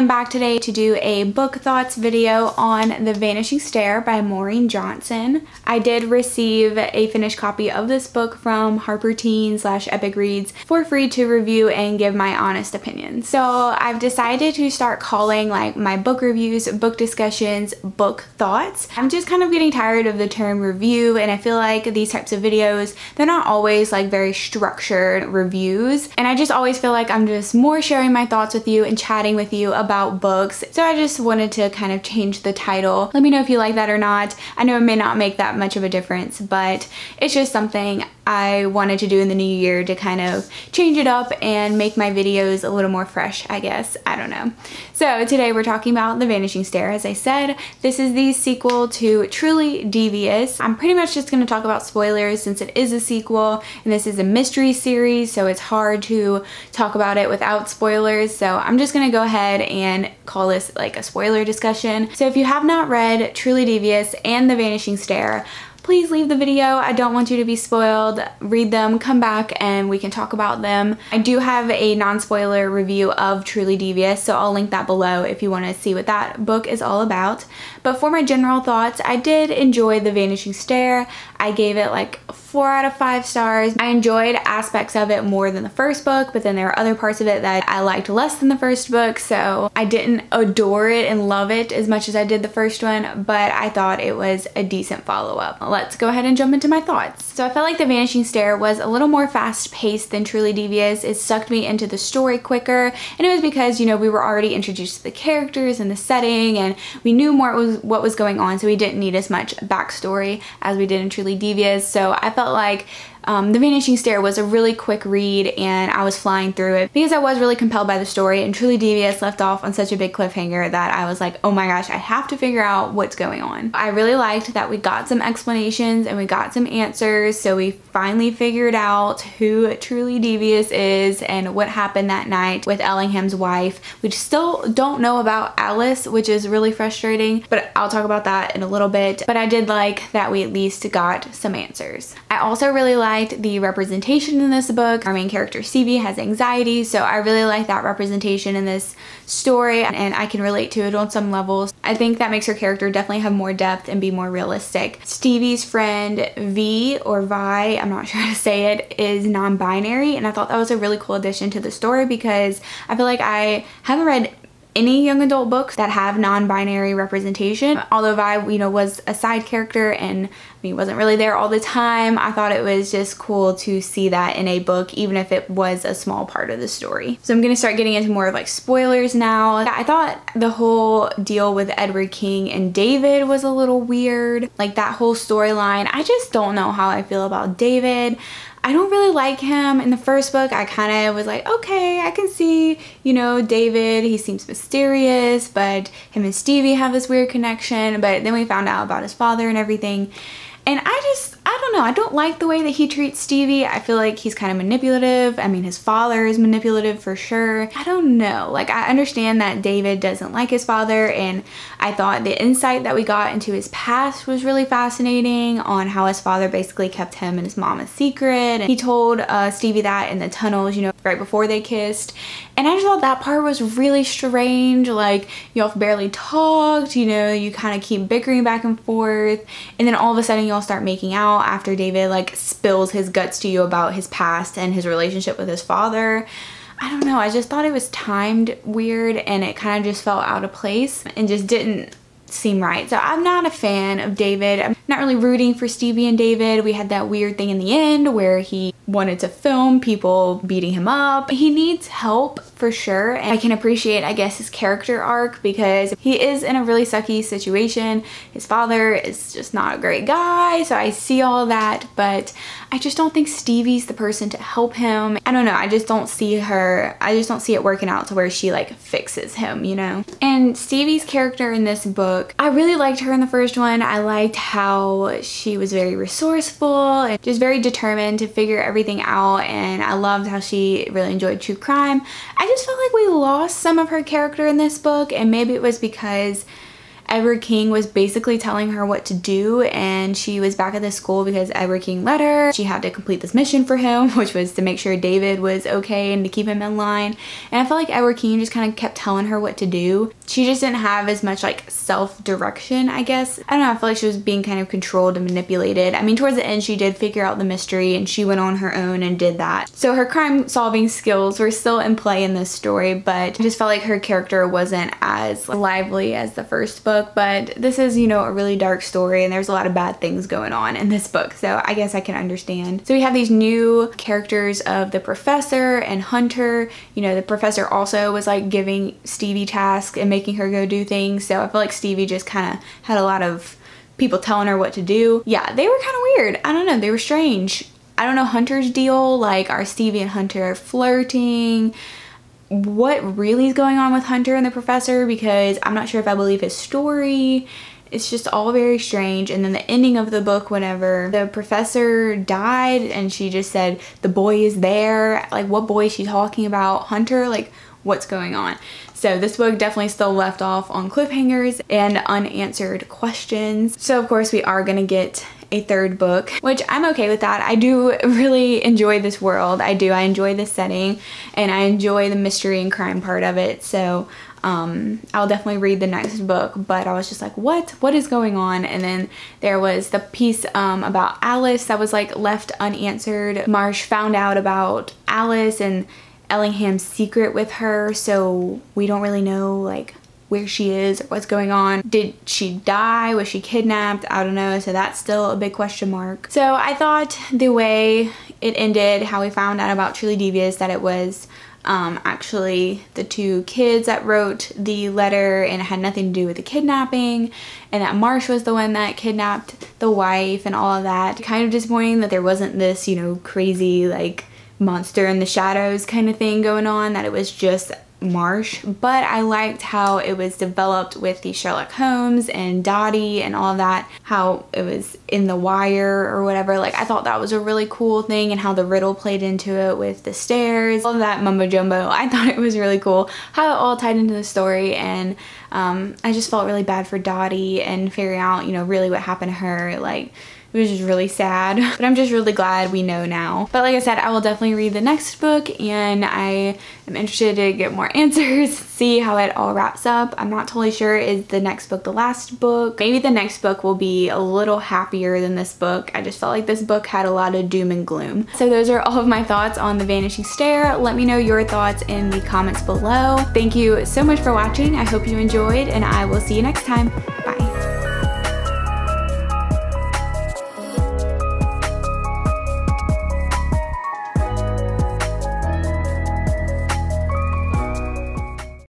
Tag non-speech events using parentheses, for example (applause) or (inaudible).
am back today to do a book thoughts video on The Vanishing Stair by Maureen Johnson. I did receive a finished copy of this book from Harper Teen slash Epic Reads for free to review and give my honest opinion. So I've decided to start calling like my book reviews, book discussions, book thoughts. I'm just kind of getting tired of the term review and I feel like these types of videos, they're not always like very structured reviews and I just always feel like I'm just more sharing my thoughts with you and chatting with you about books. So I just wanted to kind of change the title. Let me know if you like that or not. I know it may not make that much of a difference, but it's just something I wanted to do in the new year to kind of change it up and make my videos a little more fresh, I guess. I don't know. So today we're talking about The Vanishing Stair. As I said, this is the sequel to Truly Devious. I'm pretty much just going to talk about spoilers since it is a sequel and this is a mystery series, so it's hard to talk about it without spoilers. So I'm just going to go ahead and call this like a spoiler discussion. So if you have not read Truly Devious and The Vanishing Stair, please leave the video. I don't want you to be spoiled. Read them, come back, and we can talk about them. I do have a non-spoiler review of Truly Devious, so I'll link that below if you want to see what that book is all about. But for my general thoughts, I did enjoy The Vanishing Stair. I gave it like four out of five stars. I enjoyed aspects of it more than the first book, but then there are other parts of it that I liked less than the first book, so I didn't adore it and love it as much as I did the first one, but I thought it was a decent follow-up let's go ahead and jump into my thoughts. So I felt like The Vanishing Stair was a little more fast paced than Truly Devious. It sucked me into the story quicker and it was because, you know, we were already introduced to the characters and the setting and we knew more was, what was going on so we didn't need as much backstory as we did in Truly Devious. So I felt like um, the Vanishing Stair was a really quick read and I was flying through it because I was really compelled by the story and Truly Devious left off on such a big cliffhanger that I was like, oh my gosh, I have to figure out what's going on. I really liked that we got some explanations and we got some answers so we finally figured out who Truly Devious is and what happened that night with Ellingham's wife. We still don't know about Alice, which is really frustrating, but I'll talk about that in a little bit. But I did like that we at least got some answers. I also really liked liked the representation in this book. Our main character Stevie has anxiety, so I really like that representation in this story and I can relate to it on some levels. I think that makes her character definitely have more depth and be more realistic. Stevie's friend V or Vi, I'm not (laughs) sure how to say it, is non-binary and I thought that was a really cool addition to the story because I feel like I haven't read any young adult books that have non-binary representation. Although Vi, you know, was a side character and I mean, wasn't really there all the time. I thought it was just cool to see that in a book, even if it was a small part of the story. So I'm gonna start getting into more of like spoilers now. I thought the whole deal with Edward King and David was a little weird. Like that whole storyline. I just don't know how I feel about David. I don't really like him. In the first book, I kind of was like, okay, I can see, you know, David, he seems mysterious, but him and Stevie have this weird connection. But then we found out about his father and everything. And I just, don't know, I don't like the way that he treats Stevie. I feel like he's kind of manipulative. I mean, his father is manipulative for sure. I don't know. Like, I understand that David doesn't like his father, and I thought the insight that we got into his past was really fascinating on how his father basically kept him and his mom a secret. And he told uh, Stevie that in the tunnels, you know, right before they kissed. And I just thought that part was really strange. Like, y'all barely talked, you know, you kind of keep bickering back and forth. And then all of a sudden, y'all start making out after David, like, spills his guts to you about his past and his relationship with his father. I don't know, I just thought it was timed weird and it kind of just felt out of place and just didn't seem right. So I'm not a fan of David. Not really rooting for Stevie and David. We had that weird thing in the end where he wanted to film people beating him up. He needs help for sure and I can appreciate I guess his character arc because he is in a really sucky situation. His father is just not a great guy so I see all that but I just don't think Stevie's the person to help him. I don't know I just don't see her I just don't see it working out to where she like fixes him you know. And Stevie's character in this book I really liked her in the first one. I liked how she was very resourceful and just very determined to figure everything out and I loved how she really enjoyed true crime. I just felt like we lost some of her character in this book and maybe it was because Edward King was basically telling her what to do and she was back at the school because Edward King let her. She had to complete this mission for him, (laughs) which was to make sure David was okay and to keep him in line. And I felt like Edward King just kind of kept telling her what to do. She just didn't have as much like self-direction, I guess. I don't know, I feel like she was being kind of controlled and manipulated. I mean, towards the end, she did figure out the mystery and she went on her own and did that. So her crime solving skills were still in play in this story, but I just felt like her character wasn't as lively as the first book. But this is, you know, a really dark story and there's a lot of bad things going on in this book. So I guess I can understand. So we have these new characters of the professor and Hunter. You know, the professor also was like giving Stevie tasks and making her go do things. So I feel like Stevie just kind of had a lot of people telling her what to do. Yeah, they were kind of weird. I don't know, they were strange. I don't know Hunter's deal, like are Stevie and Hunter flirting? What really is going on with Hunter and the professor because I'm not sure if I believe his story. It's just all very strange. And then the ending of the book, whenever the professor died and she just said, the boy is there. Like, what boy is she talking about? Hunter? Like, what's going on? So this book definitely still left off on cliffhangers and unanswered questions. So of course we are gonna get a third book, which I'm okay with that. I do really enjoy this world. I do. I enjoy this setting and I enjoy the mystery and crime part of it. So um, I'll definitely read the next book, but I was just like, what? What is going on? And then there was the piece um, about Alice that was like left unanswered. Marsh found out about Alice and Ellingham's secret with her, so we don't really know like where she is, what's going on. Did she die? Was she kidnapped? I don't know. So that's still a big question mark. So I thought the way it ended, how we found out about Truly Devious, that it was um, actually the two kids that wrote the letter and it had nothing to do with the kidnapping and that Marsh was the one that kidnapped the wife and all of that. Kind of disappointing that there wasn't this, you know, crazy like monster in the shadows kind of thing going on, that it was just Marsh, but I liked how it was developed with the Sherlock Holmes and Dottie and all that, how it was in the wire or whatever. Like I thought that was a really cool thing and how the riddle played into it with the stairs, all that mumbo jumbo. (laughs) I thought it was really cool how it all tied into the story and um, I just felt really bad for Dottie and figuring out, you know, really what happened to her. Like it was just really sad, (laughs) but I'm just really glad we know now. But like I said, I will definitely read the next book and I am interested to get more (laughs) answers, (laughs) see how it all wraps up. I'm not totally sure is the next book the last book. Maybe the next book will be a little happier than this book. I just felt like this book had a lot of doom and gloom. So those are all of my thoughts on The Vanishing Stair. Let me know your thoughts in the comments below. Thank you so much for watching. I hope you enjoyed and I will see you next time.